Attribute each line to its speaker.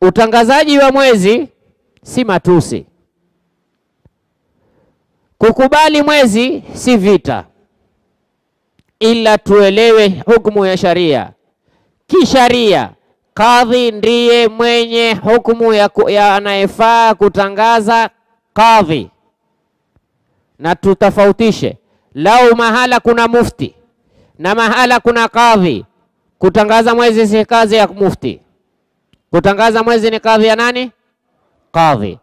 Speaker 1: utangazaji wa mwezi si matusi, kukubali mwezi si vita, ila tuelewe hukumu ya sharia. Kisharia, kadhi ndiye mwenye hukumu ya, ya anayefaa kutangaza kadhi, na tutofautishe, lau mahala kuna mufti na mahala kuna kadhi, kutangaza mwezi si kazi ya mufti. Kutangaza mwezi ni kadhi ya nani? Kadhi.